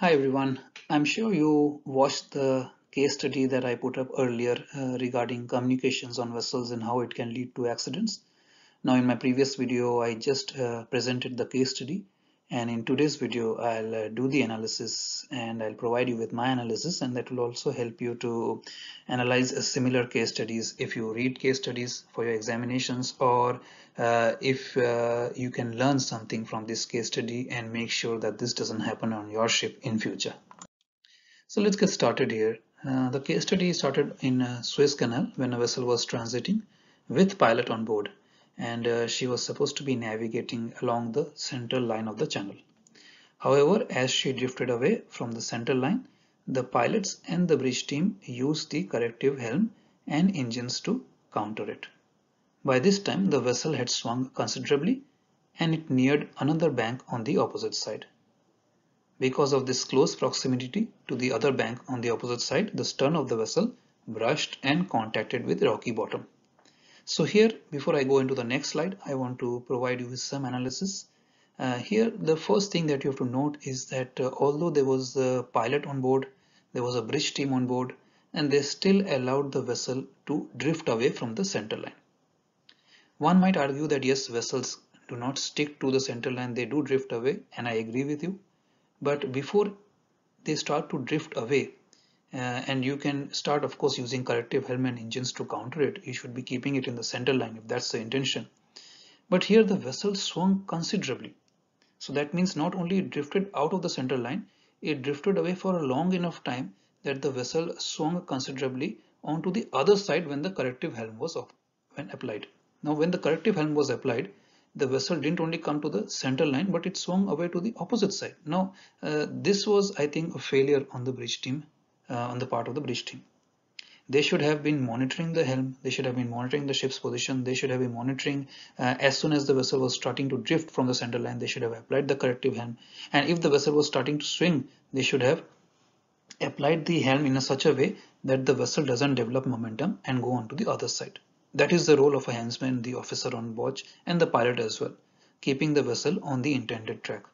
Hi everyone, I'm sure you watched the case study that I put up earlier uh, regarding communications on vessels and how it can lead to accidents. Now in my previous video I just uh, presented the case study and in today's video I'll uh, do the analysis and I'll provide you with my analysis and that will also help you to analyze a similar case studies if you read case studies for your examinations or uh, if uh, you can learn something from this case study and make sure that this doesn't happen on your ship in future. So let's get started here. Uh, the case study started in uh, Suez Canal when a vessel was transiting with pilot on board and uh, she was supposed to be navigating along the central line of the channel. However, as she drifted away from the central line, the pilots and the bridge team used the corrective helm and engines to counter it. By this time, the vessel had swung considerably and it neared another bank on the opposite side. Because of this close proximity to the other bank on the opposite side, the stern of the vessel brushed and contacted with rocky bottom. So here, before I go into the next slide, I want to provide you with some analysis. Uh, here, the first thing that you have to note is that uh, although there was a pilot on board, there was a bridge team on board, and they still allowed the vessel to drift away from the center line. One might argue that yes, vessels do not stick to the center line, they do drift away, and I agree with you. But before they start to drift away, and you can start of course using corrective helm and engines to counter it. You should be keeping it in the center line if that's the intention. But here the vessel swung considerably. So that means not only it drifted out of the center line it drifted away for a long enough time that the vessel swung considerably onto the other side when the corrective helm was up, when applied. Now when the corrective helm was applied the vessel didn't only come to the center line but it swung away to the opposite side. Now uh, this was i think a failure on the bridge team. uh, on the part of the bridge team. They should have been monitoring the helm, they should have been monitoring the ship's position, they should have been monitoring uh, as soon as the vessel was starting to drift from the center line, they should have applied the corrective helm. And if the vessel was starting to swing, they should have applied the helm in a such a way that the vessel doesn't develop momentum and go on to the other side. That is the role of a helmsman, the officer on watch, and the pilot as well, keeping the vessel on the intended track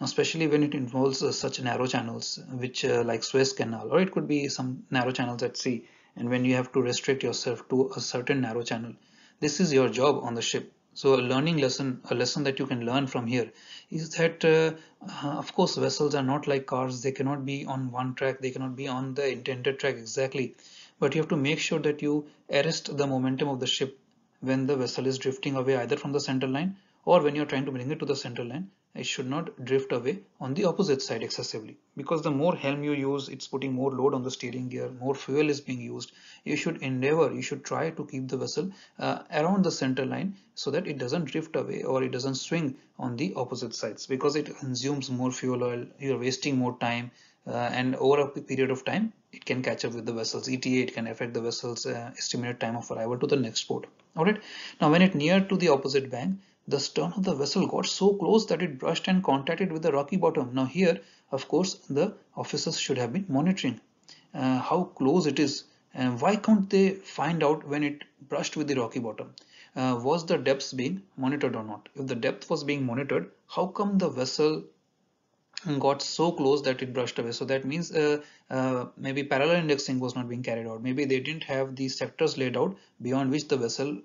especially when it involves uh, such narrow channels which uh, like Suez Canal or it could be some narrow channels at sea. And when you have to restrict yourself to a certain narrow channel this is your job on the ship. So a learning lesson a lesson that you can learn from here is that uh, uh, of course vessels are not like cars. They cannot be on one track. They cannot be on the intended track exactly. But you have to make sure that you arrest the momentum of the ship when the vessel is drifting away either from the center line or when you're trying to bring it to the center line it should not drift away on the opposite side excessively. Because the more helm you use it's putting more load on the steering gear more fuel is being used. You should endeavor you should try to keep the vessel uh, around the center line so that it doesn't drift away or it doesn't swing on the opposite sides. Because it consumes more fuel oil you're wasting more time uh, and over a period of time it can catch up with the vessel's. ETA it can affect the vessel's uh, estimated time of arrival to the next port. All right now when it near to the opposite bank the stern of the vessel got so close that it brushed and contacted with the rocky bottom. Now here, of course, the officers should have been monitoring uh, how close it is and why can't they find out when it brushed with the rocky bottom? Uh, was the depth being monitored or not? If the depth was being monitored, how come the vessel got so close that it brushed away? So that means uh, uh maybe parallel indexing was not being carried out. Maybe they didn't have the sectors laid out beyond which the vessel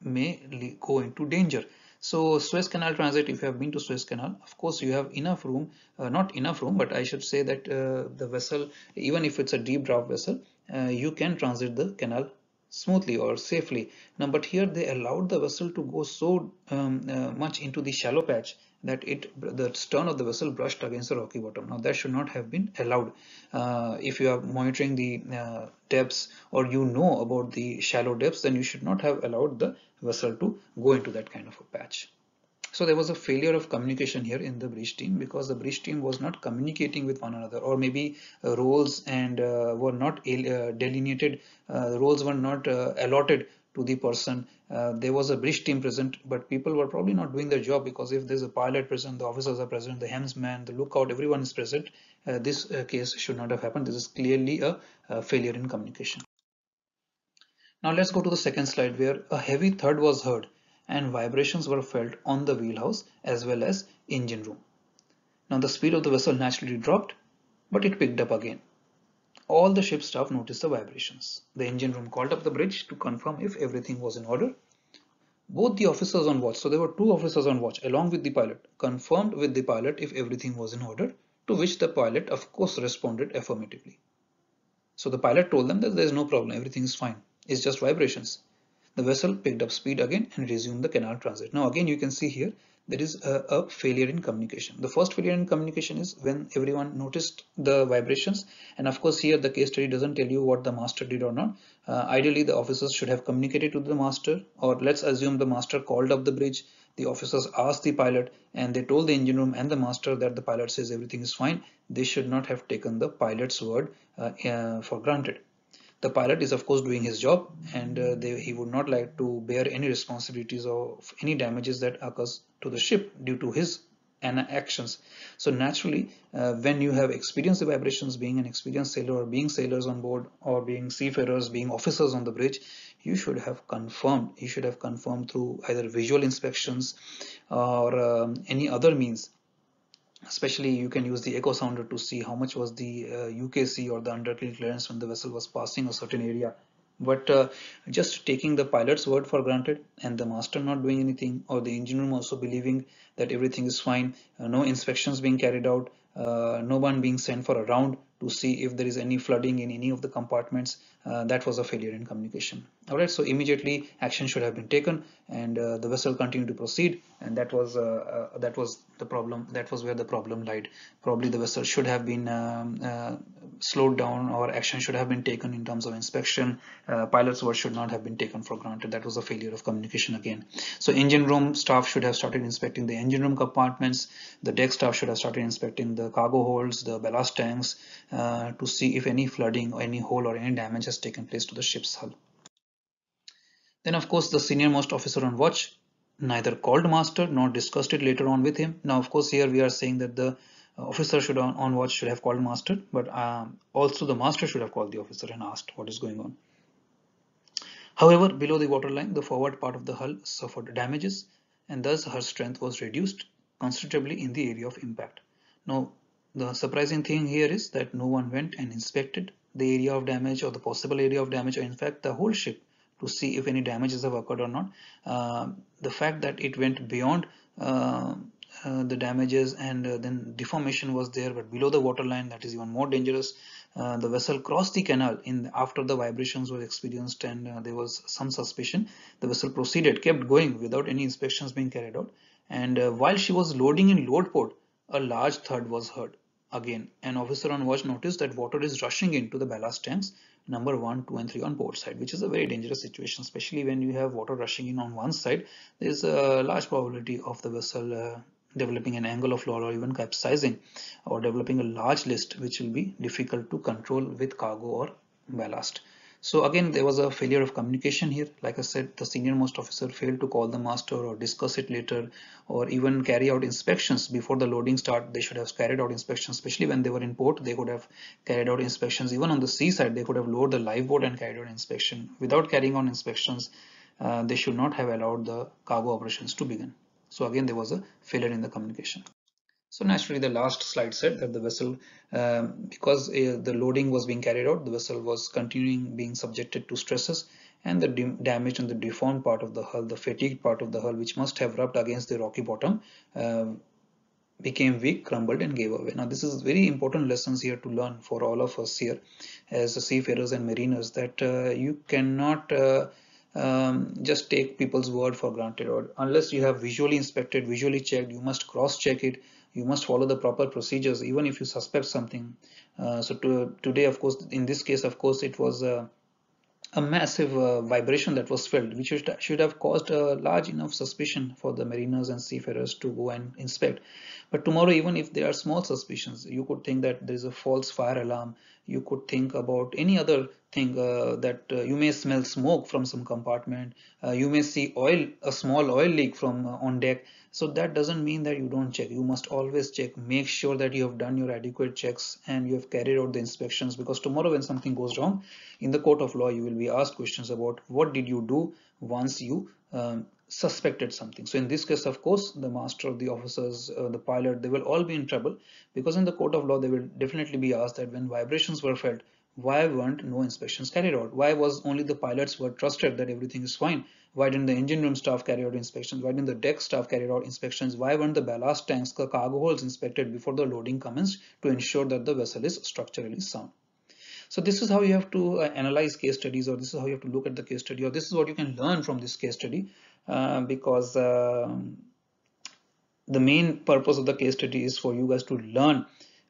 may go into danger. So Suez Canal Transit, if you have been to Suez Canal, of course you have enough room, uh, not enough room, but I should say that uh, the vessel, even if it's a deep draft vessel, uh, you can transit the canal smoothly or safely. Now, but here they allowed the vessel to go so um, uh, much into the shallow patch that it the stern of the vessel brushed against the rocky bottom. Now that should not have been allowed. Uh, if you are monitoring the uh, depths or you know about the shallow depths, then you should not have allowed the vessel to go into that kind of a patch. So there was a failure of communication here in the bridge team because the bridge team was not communicating with one another or maybe uh, roles and uh, were not uh, delineated, uh, roles were not uh, allotted to the person. Uh, there was a bridge team present, but people were probably not doing their job because if there's a pilot present, the officers are present, the helmsman, the lookout, everyone is present. this case should not have happened. This is clearly a, a failure in communication. Now let's go to the second slide where a heavy thud was heard and vibrations were felt on the wheelhouse as well as engine room. Now the speed of the vessel naturally dropped but it picked up again. All the ship staff noticed the vibrations. The engine room called up the bridge to confirm if everything was in order. Both the officers on watch, so there were two officers on watch along with the pilot, confirmed with the pilot if everything was in order, to which the pilot of course responded affirmatively. So the pilot told them that there is no problem, everything is fine, it's just vibrations. The vessel picked up speed again and resumed the canal transit. Now again you can see here there is a, a, failure in communication. The first failure in communication is when everyone noticed the vibrations and of course here the case study doesn't tell you what the master did or not. Uh, ideally the officers should have communicated to the master or let's assume the master called up the bridge. The officers asked the pilot and they told the engine room and the master that the pilot says everything is fine. They should not have taken the pilot's word uh, uh, for granted the pilot is of course doing his job and uh, they, he would not like to bear any responsibilities of any damages that occurs to the ship due to his actions. So naturally uh, when you have experienced the vibrations being an experienced sailor or being sailors on board or being seafarers being officers on the bridge you should have confirmed you should have confirmed through either visual inspections or um, any other means especially you can use the echo sounder to see how much was the uh, UKC or the under keel clearance when the vessel was passing a certain area. But uh, just taking the pilot's word for granted and the master not doing anything or the engine room also believing that everything is fine uh, no inspections being carried out no one being sent for a round to see if there is any flooding in any of the compartments uh, that was a failure in communication. All right so immediately action should have been taken and uh, the vessel continued to proceed and that was uh, uh, that was the problem that was where the problem lied. Probably the vessel should have been um, uh, slowed down or action should have been taken in terms of inspection uh, pilot's word should not have been taken for granted that was a failure of communication again so engine room staff should have started inspecting the engine room compartments the deck staff should have started inspecting the cargo holds the ballast tanks uh, to see if any flooding or any hole or any damage has taken place to the ship's hull. Then of course the senior most officer on watch neither called master nor discussed it later on with him. Now of course here we are saying that the officer should on, on watch should have called master but um, also the master should have called the officer and asked what is going on. However, below the waterline, the forward part of the hull suffered damages and thus her strength was reduced considerably in the area of impact. Now, the surprising thing here is that no one went and inspected the area of damage or the possible area of damage or in fact the whole ship to see if any damages have occurred or not. Uh, the fact that it went beyond uh, uh, the damages and uh, then deformation was there but below the waterline that is even more dangerous. Uh, the vessel crossed the canal in after the vibrations were experienced and uh, there was some suspicion. The vessel proceeded, kept going without any inspections being carried out and while she was loading in load port, a large thud was heard Again, an officer on watch noticed that water is rushing into the ballast tanks number 1, 2 and 3 on port side which is a very dangerous situation especially when you have water rushing in on one side there is a large probability of the vessel uh, developing an angle of loll or even capsizing or developing a large list which will be difficult to control with cargo or ballast. So again, there was a failure of communication here. Like I said, the senior most officer failed to call the master or discuss it later or even carry out inspections before the loading start. They should have carried out inspections, especially when they were in port. They could have carried out inspections. Even on the sea side, they could have lowered the lifeboat and carried out inspection. Without carrying on inspections, uh, they should not have allowed the cargo operations to begin. So again, there was a failure in the communication. So naturally the last slide said that the vessel, um, because uh, the loading was being carried out, the vessel was continuing being subjected to stresses and the damaged and the deformed part of the hull, the fatigued part of the hull, which must have rubbed against the rocky bottom, uh, became weak, crumbled and gave away. Now this is very important lessons here to learn for all of us here as seafarers and mariners that uh, you cannot uh, um, just take people's word for granted or unless you have visually inspected, visually checked, you must cross check it you must follow the proper procedures even if you suspect something. Uh, so to, today of course in this case of course it was a, a massive uh, vibration that was felt which should, should have caused a large enough suspicion for the mariners and seafarers to go and inspect but tomorrow even if there are small suspicions you could think that there is a false fire alarm. You could think about any other thing uh, that uh, you may smell smoke from some compartment. Uh, you may see oil a small oil leak from uh, on deck. So that doesn't mean that you don't check. You must always check. Make sure that you have done your adequate checks and you have carried out the inspections. Because tomorrow when something goes wrong in the court of law you will be asked questions about what did you do once you um, suspected something. So in this case, of course, the master, the officers, uh, the pilot, they will all be in trouble because in the court of law, they will definitely be asked that when vibrations were felt, why weren't no inspections carried out? Why was only the pilots were trusted that everything is fine? Why didn't the engine room staff carry out inspections? Why didn't the deck staff carry out inspections? Why weren't the ballast tanks, the cargo holds inspected before the loading commenced to ensure that the vessel is structurally sound? So this is how you have to uh, analyze case studies or this is how you have to look at the case study or this is what you can learn from this case study uh, because uh, the main purpose of the case study is for you guys to learn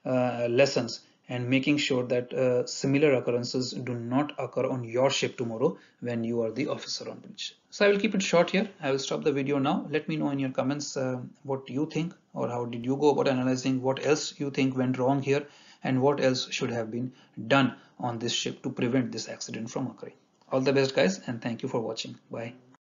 uh, lessons and making sure that uh, similar occurrences do not occur on your ship tomorrow when you are the officer on bridge. So I will keep it short here. I will stop the video now. Let me know in your comments uh, what you think or how did you go about analyzing what else you think went wrong here and what else should have been done on this ship to prevent this accident from occurring. All the best guys and thank you for watching. Bye.